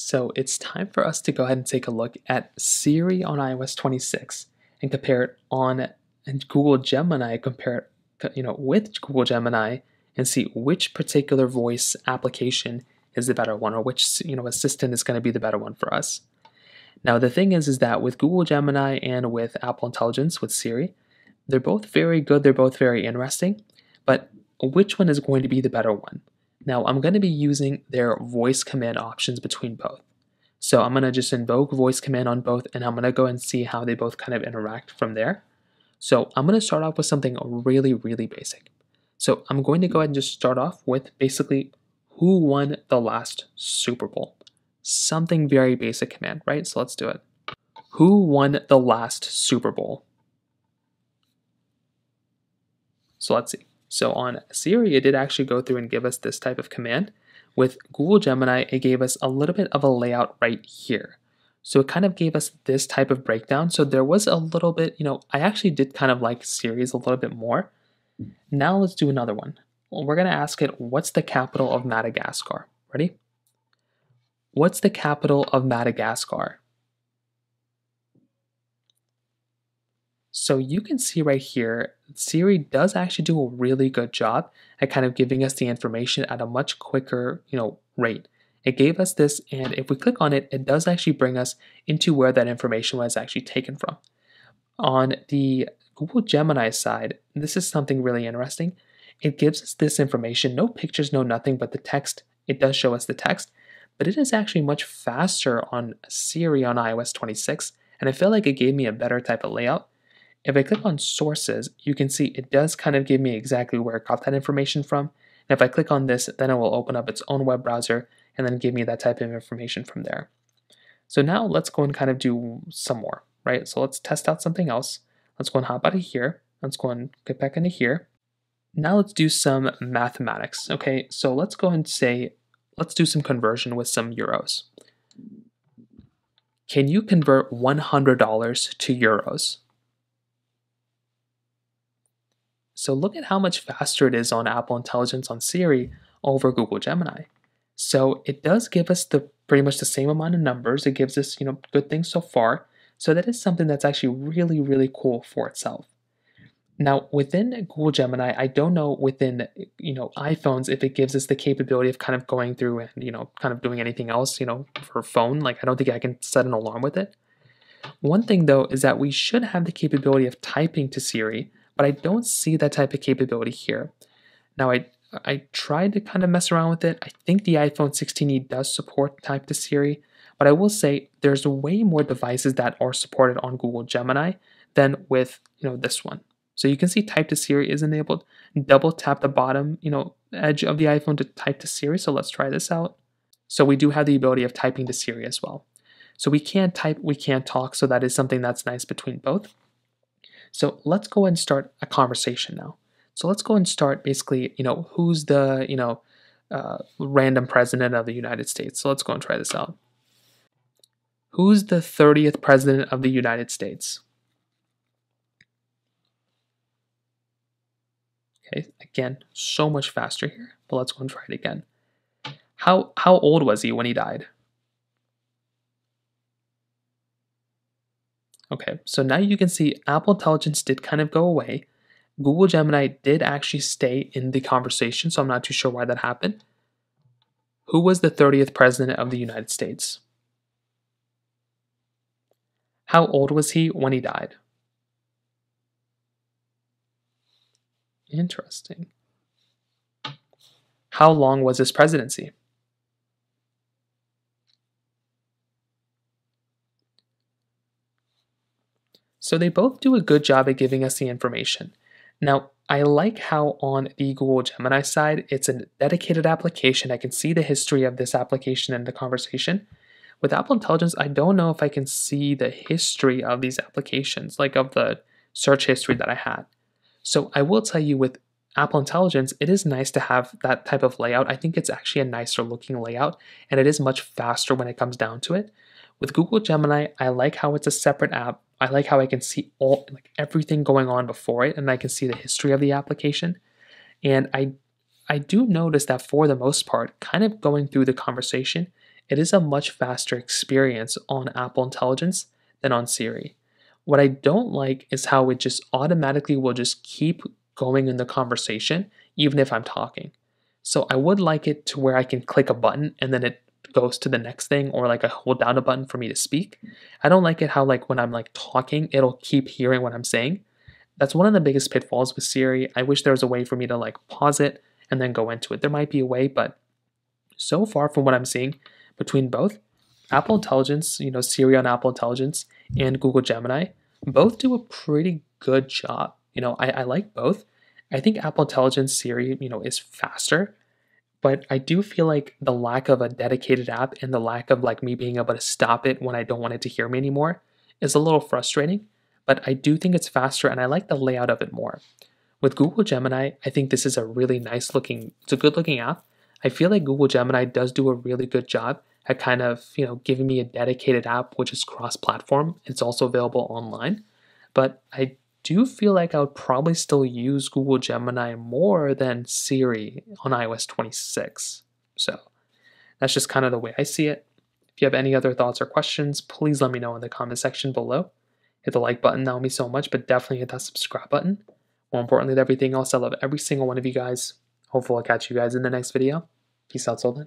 So it's time for us to go ahead and take a look at Siri on iOS 26 and compare it on and Google Gemini, compare it you know, with Google Gemini and see which particular voice application is the better one or which you know assistant is going to be the better one for us. Now the thing is is that with Google Gemini and with Apple Intelligence with Siri, they're both very good, they're both very interesting, but which one is going to be the better one? Now I'm going to be using their voice command options between both. So I'm going to just invoke voice command on both and I'm going to go and see how they both kind of interact from there. So I'm going to start off with something really, really basic. So I'm going to go ahead and just start off with basically who won the last Super Bowl. Something very basic command, right? So let's do it. Who won the last Super Bowl? So let's see. So on Siri, it did actually go through and give us this type of command. With Google Gemini, it gave us a little bit of a layout right here. So it kind of gave us this type of breakdown. So there was a little bit, you know, I actually did kind of like Siri's a little bit more. Now let's do another one. We're going to ask it, what's the capital of Madagascar? Ready? What's the capital of Madagascar? So you can see right here, Siri does actually do a really good job at kind of giving us the information at a much quicker, you know, rate. It gave us this, and if we click on it, it does actually bring us into where that information was actually taken from. On the Google Gemini side, this is something really interesting. It gives us this information, no pictures, no nothing, but the text, it does show us the text, but it is actually much faster on Siri on iOS 26, and I feel like it gave me a better type of layout. If I click on sources, you can see it does kind of give me exactly where it got that information from. And if I click on this, then it will open up its own web browser and then give me that type of information from there. So now let's go and kind of do some more, right? So let's test out something else. Let's go and hop out of here. Let's go and get back into here. Now let's do some mathematics. Okay, so let's go and say, let's do some conversion with some euros. Can you convert $100 to euros? So look at how much faster it is on Apple Intelligence on Siri over Google Gemini. So it does give us the pretty much the same amount of numbers. It gives us, you know, good things so far. So that is something that's actually really, really cool for itself. Now, within Google Gemini, I don't know within, you know, iPhones if it gives us the capability of kind of going through and, you know, kind of doing anything else, you know, for phone. Like I don't think I can set an alarm with it. One thing though is that we should have the capability of typing to Siri, but I don't see that type of capability here. Now, I I tried to kind of mess around with it. I think the iPhone 16e does support type to Siri, but I will say there's way more devices that are supported on Google Gemini than with you know this one. So you can see type to Siri is enabled. Double tap the bottom you know edge of the iPhone to type to Siri. So let's try this out. So we do have the ability of typing to Siri as well. So we can type, we can talk. So that is something that's nice between both. So let's go and start a conversation now. So let's go and start basically, you know, who's the, you know, uh, random president of the United States. So let's go and try this out. Who's the 30th president of the United States? Okay, again, so much faster here, but let's go and try it again. How, how old was he when he died? Okay, so now you can see Apple Intelligence did kind of go away. Google Gemini did actually stay in the conversation, so I'm not too sure why that happened. Who was the 30th president of the United States? How old was he when he died? Interesting. How long was his presidency? So they both do a good job at giving us the information. Now, I like how on the Google Gemini side, it's a dedicated application. I can see the history of this application and the conversation. With Apple Intelligence, I don't know if I can see the history of these applications, like of the search history that I had. So I will tell you with Apple Intelligence, it is nice to have that type of layout. I think it's actually a nicer looking layout and it is much faster when it comes down to it. With Google Gemini, I like how it's a separate app I like how I can see all like everything going on before it and I can see the history of the application. And I I do notice that for the most part, kind of going through the conversation, it is a much faster experience on Apple Intelligence than on Siri. What I don't like is how it just automatically will just keep going in the conversation, even if I'm talking. So I would like it to where I can click a button and then it goes to the next thing or like I hold down a button for me to speak. I don't like it how like when I'm like talking, it'll keep hearing what I'm saying. That's one of the biggest pitfalls with Siri. I wish there was a way for me to like pause it and then go into it. There might be a way, but so far from what I'm seeing between both, Apple Intelligence, you know, Siri on Apple Intelligence and Google Gemini, both do a pretty good job. You know, I, I like both. I think Apple Intelligence Siri, you know, is faster, but I do feel like the lack of a dedicated app and the lack of like me being able to stop it when I don't want it to hear me anymore is a little frustrating. But I do think it's faster and I like the layout of it more. With Google Gemini, I think this is a really nice looking, it's a good looking app. I feel like Google Gemini does do a really good job at kind of, you know, giving me a dedicated app which is cross-platform. It's also available online. But I do feel like I would probably still use Google Gemini more than Siri on iOS 26. So that's just kind of the way I see it. If you have any other thoughts or questions, please let me know in the comment section below. Hit the like button, that would mean so much, but definitely hit that subscribe button. More importantly than everything else, I love every single one of you guys. Hopefully I'll catch you guys in the next video. Peace out, till.